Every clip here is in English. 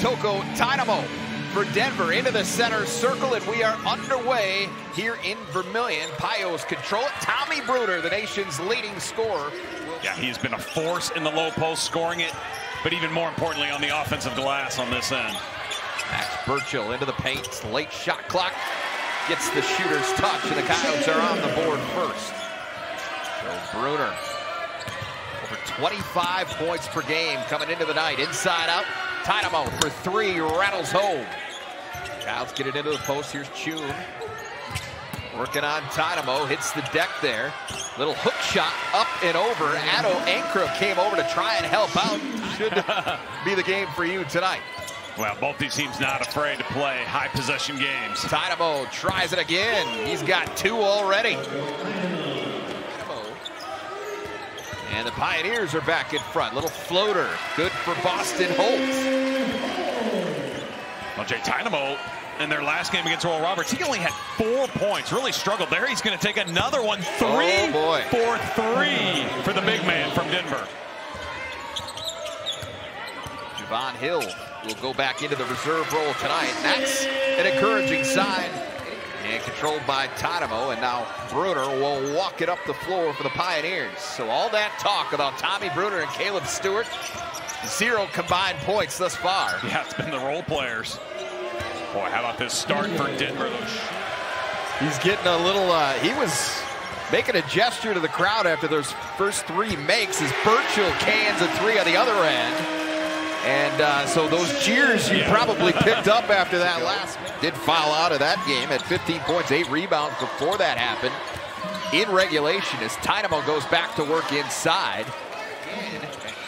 Toko Tainamo for Denver into the center circle, and we are underway here in Vermillion. Pios control it. Tommy Bruner, the nation's leading scorer. Yeah, he's been a force in the low post, scoring it, but even more importantly on the offensive glass on this end. Max Burchill into the paint. Late shot clock gets the shooter's touch, and the Coyotes are on the board first. So Bruner, over 25 points per game coming into the night. Inside out, Tainamo for three, rattles home. Coyotes get it into the post. Here's Thioune. Working on Tainamo, hits the deck there. Little hook shot up and over. Addo Ankra came over to try and help out. Should be the game for you tonight. Well, both these teams not afraid to play high possession games. Tainamo tries it again. He's got two already. And the Pioneers are back in front. Little floater. Good for Bostyn Holt. Well, Jay Tainamo in their last game against Oral Roberts, he only had four points. Really struggled there. He's going to take another one. Three oh boy. for three for the big man from Denver. Javon Hill will go back into the reserve role tonight. That's an encouraging sign. And controlled by Tainamo, and now Bruner will walk it up the floor for the Pioneers. So all that talk about Tommy Bruner and Caleb Stewart, zero combined points thus far. Yeah, it's been the role players. Boy, how about this start for Denver? He's getting a little, uh, he was making a gesture to the crowd after those first three makes as Burchill cans a three on the other end. And uh, so those cheers you probably picked up after that last did foul out of that game at 15 points, eight rebounds before that happened in regulation as Tainamo goes back to work inside.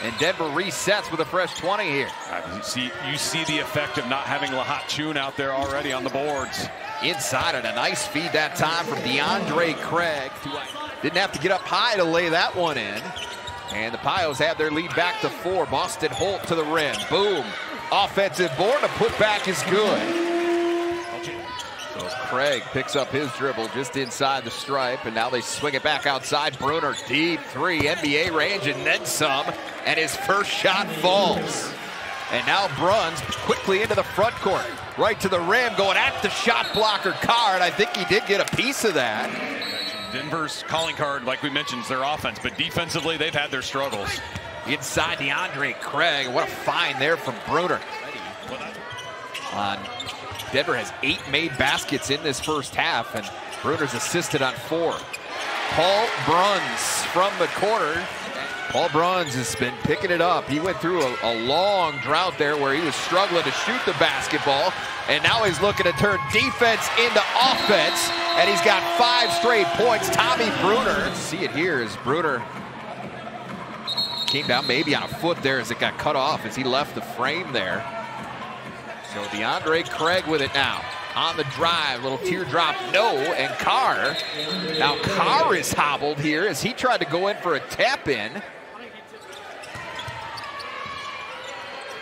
And Denver resets with a fresh 20 here. You see, you see the effect of not having Lahat Thioune out there already on the boards. Inside and a nice feed that time from DeAndre Craig. Didn't have to get up high to lay that one in. And the Pios have their lead back to four. Bostyn Holt to the rim. Boom. Offensive board. A putback is good. So Craig picks up his dribble just inside the stripe, and now they swing it back outside. Bruner deep three, NBA range, and then some. And his first shot falls. And now Bruns quickly into the front court. Right to the rim, going at the shot blocker Carr. I think he did get a piece of that. Denver's calling card, like we mentioned, is their offense, but defensively, they've had their struggles. Inside DeAndre Craig. What a find there from Bruner. On Denver has eight made baskets in this first half, and Bruner's assisted on four. Paul Bruns from the corner. Paul Bruns has been picking it up. He went through a, a, long drought there where he was struggling to shoot the basketball, and now he's looking to turn defense into offense, and he's got five straight points. Tommy Bruner, see it here as Bruner came down maybe on a foot there as it got cut off as he left the frame there. So DeAndre Craig with it now. On the drive, little teardrop, no, and Carr. Now Carr is hobbled here as he tried to go in for a tap in.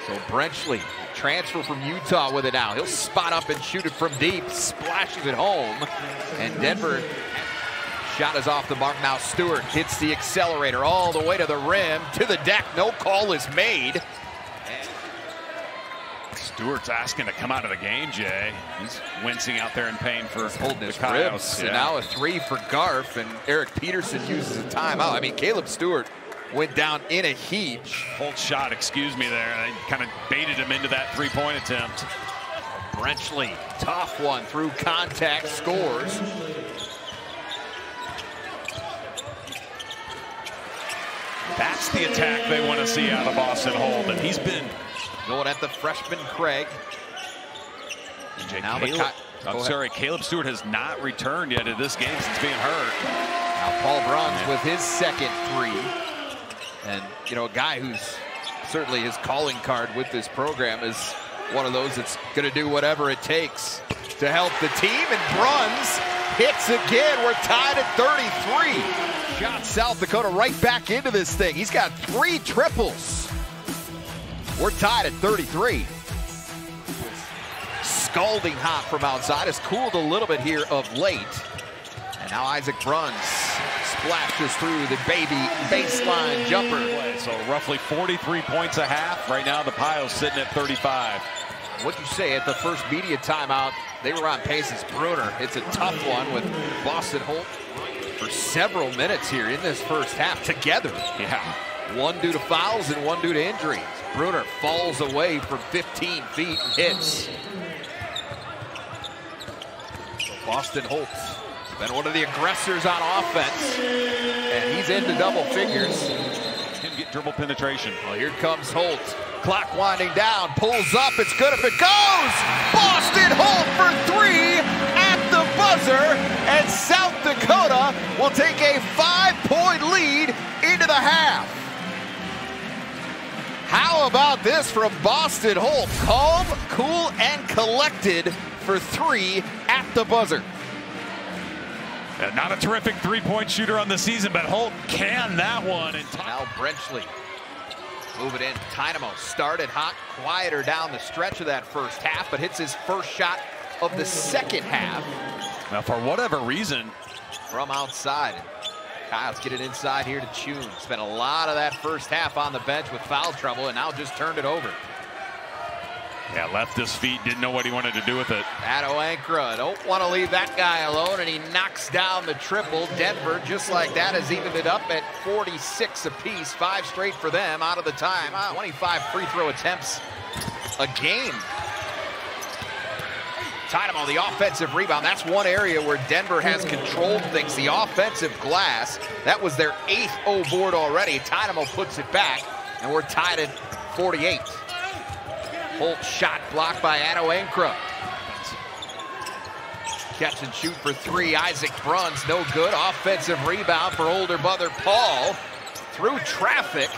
So Brenchley, transfer from Utah with it now. He'll spot up and shoot it from deep, splashes it home. And Denver shot is off the mark now. Stewart hits the accelerator all the way to the rim, to the deck. No call is made. Stewart's asking to come out of the game, Jay. He's wincing out there in pain for holding his ribs. Yeah. And now a three for Garf, and Eric Peterson uses a timeout. I mean, Caleb Stewart went down in a heap. Hold shot, excuse me there. They kind of baited him into that three-point attempt. Brenchley, tough one through contact, scores. That's the attack they want to see out of Bostyn Holt, and he's been going at the freshman Craig. now Caleb, I'm sorry, Caleb Stewart has not returned yet to this game since being hurt. Now Paul Bruns with his second three. And, you know, a guy who's certainly his calling card with this program is one of those that's going to do whatever it takes to help the team. And Bruns hits again. We're tied at 33. Shot South Dakota right back into this thing. He's got three triples. We're tied at 33. Scalding hot from outside. It's cooled a little bit here of late. And now Isaac Bruns splashes through the baby baseline jumper. So roughly 43 points a half. Right now, the Pios sitting at 35. What you say at the first media timeout? They were on pace as Bruner. It's a tough one with Bostyn Holt for several minutes here in this first half together. Yeah. One due to fouls and one due to injuries. Bruner falls away from 15 feet and hits. Bostyn Holt's been one of the aggressors on offense, and he's into double figures. Can get dribble penetration. Well, here comes Holt. Clock winding down, pulls up, it's good if it goes! Bostyn Holt for three at the buzzer, and South Dakota will take a five-point lead into the half. How about this from Bostyn Holt? Calm, cool, and collected for three at the buzzer. Yeah, not a terrific three-point shooter on the season, but Holt can that one. And now Brenchley move it in. Tainamo started hot, quieter down the stretch of that first half, but hits his first shot of the second half. Now, for whatever reason, from outside. Kyle's getting inside here to Thioune. Spent a lot of that first half on the bench with foul trouble and now just turned it over. Yeah, left his feet, didn't know what he wanted to do with it. Addo Ankra, don't want to leave that guy alone, and he knocks down the triple. Denver, just like that, has evened it up at 46 apiece. Five straight for them out of the time. 25 free throw attempts a game. Tainamo, the offensive rebound. That's one area where Denver has controlled things. The offensive glass, that was their eighth O board already. Tainamo puts it back, and we're tied at 48. Holt shot blocked by Addo Ankra. Catch and shoot for three. Isaac Bruns, no good. Offensive rebound for older brother Paul. Through traffic.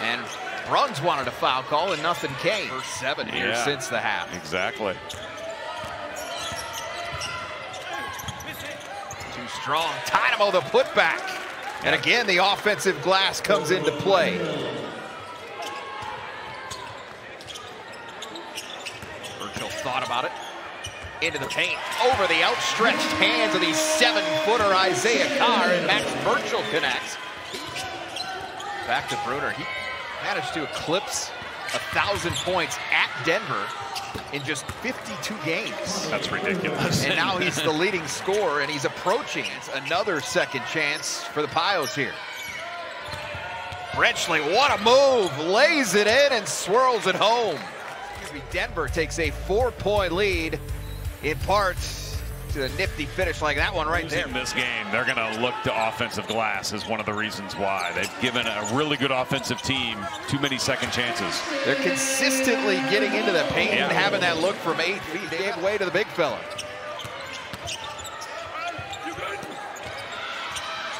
And Bruns wanted a foul call and nothing came. First seven here since the half. Exactly. Too strong. Tainamo the putback. And again, the offensive glass comes into play. Thought about it. Into the paint, over the outstretched hands of the seven-footer Isaiah Carr, and Max Burchill connects. Back to Bruner. He managed to eclipse a thousand points at Denver in just 52 games. That's ridiculous. and now he's the leading scorer, and he's approaching another second chance for the Pios here. Brenchley, what a move! Lays it in and swirls it home. Denver takes a four-point lead in part to a nifty finish like that one right there. In this game, they're going to look to offensive glass as one of the reasons why. They've given a really good offensive team too many second chances. They're consistently getting into the paint yeah. and having that look from eight feet. They gave way to the big fella.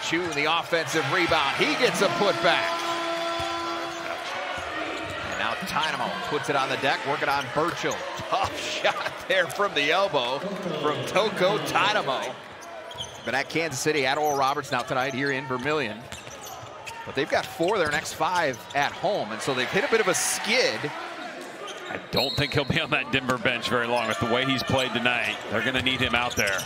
Thioune the offensive rebound. He gets a putback. Tainamo puts it on the deck, working on Burchill. Tough shot there from the elbow from Toko Tainamo. Been at Kansas City at Oral Roberts now tonight here in Vermillion. But they've got four of their next five at home, and so they've hit a bit of a skid. I don't think he'll be on that Denver bench very long with the way he's played tonight. They're going to need him out there.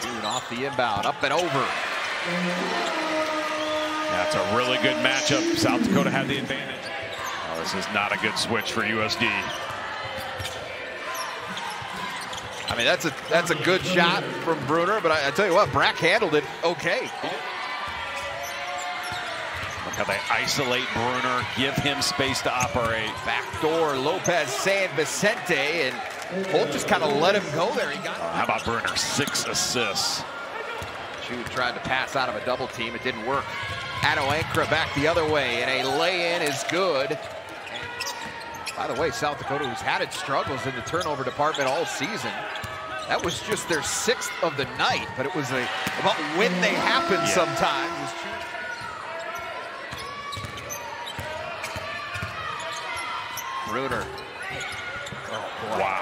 Shooting off the inbound, up and over. That's a really good matchup. South Dakota had the advantage. Oh, this is not a good switch for USD. I mean, that's a that's a good shot from Bruner, but I, I tell you what, Brack handled it okay. Look how they isolate Bruner, give him space to operate. Backdoor Lopez San Vicente, and Holt just kind of let him go there. He got. Uh, how about Bruner? Six assists. Thioune tried to pass out of a double team. It didn't work. Addo back the other way, and a lay-in is good. And by the way, South Dakota, who's had its struggles in the turnover department all season, that was just their sixth of the night, but it was a, about when they happen yeah. sometimes. Bruner. Oh, wow.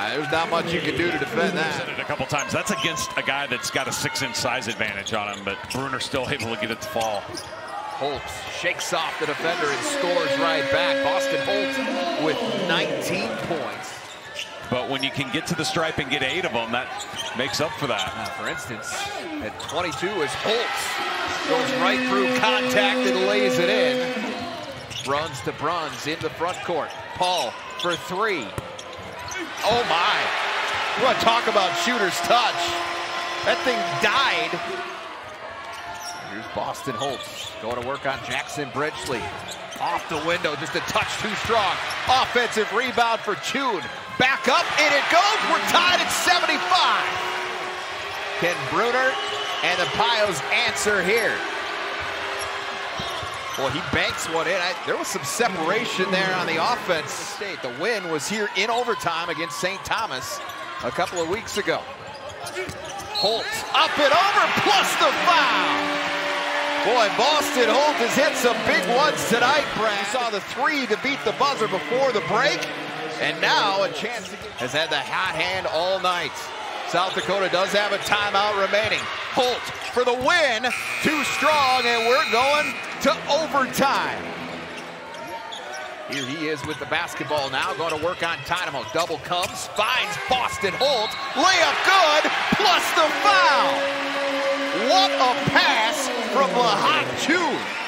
Uh, there's not much you can do to defend that. Said it a couple times. That's against a guy that's got a six-inch size advantage on him, but Bruner's still able to get it to fall. Holt shakes off the defender and scores right back. Bostyn Holt with 19 points. But when you can get to the stripe and get eight of them, that makes up for that. Uh, for instance, At 22 is Holtz. Goes right through contact and lays it in. Runs to bronze in the front court. Paul for three. Oh my. You want to talk about shooter's touch. That thing died. Here's Bostyn Holtz going to work on Jackson Brenchley. Off the window, just a touch too strong. Offensive rebound for Thioune. Back up, and it goes. We're tied at 75. Can Bruner and the Pios answer here? Well, he banks one in. I, there was some separation there on the offense. State. The win was here in overtime against St. Thomas a couple of weeks ago. Holtz up and over, plus the foul. Boy, Bostyn Holt has hit some big ones tonight, Brad. Saw the three to beat the buzzer before the break, and now a chance has had the hot hand all night. South Dakota does have a timeout remaining. Holt for the win, too strong, and we're going to overtime. Here he is with the basketball now, going to work on Tainamo. Double comes, finds Bostyn Holt, layup good, plus the foul. What a pass from Lahat Thioune.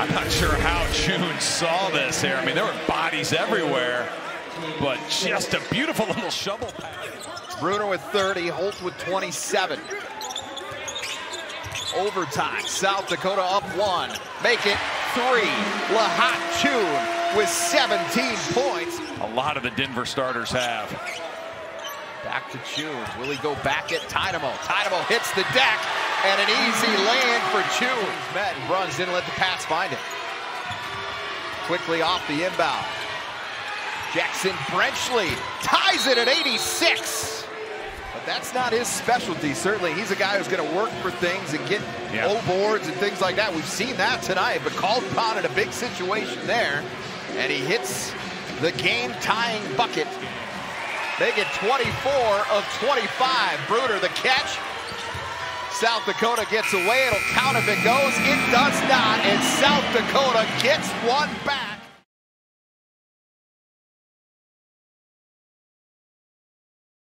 I'm not sure how Thioune saw this here. I mean, there were bodies everywhere, but just a beautiful little shovel pass. Bruner with 30, Holt with 27. Overtime, South Dakota up one. Make it three. Lahat Thioune with 17 points. A lot of the Denver starters have. Back to Thioune. Will he go back at Tainamo? Tainamo hits the deck, and an easy land for Thioune. Met and Bruns didn't let the pass find him. Quickly off the inbound. Jackson Brenchley ties it at 86. That's not his specialty, certainly. He's a guy who's going to work for things and get Yeah. low boards and things like that. We've seen that tonight, but called upon in a big situation there. And he hits the game-tying bucket. Make it 24 of 25. Bruner, the catch. South Dakota gets away. It'll count if it goes. It does not. And South Dakota gets one back.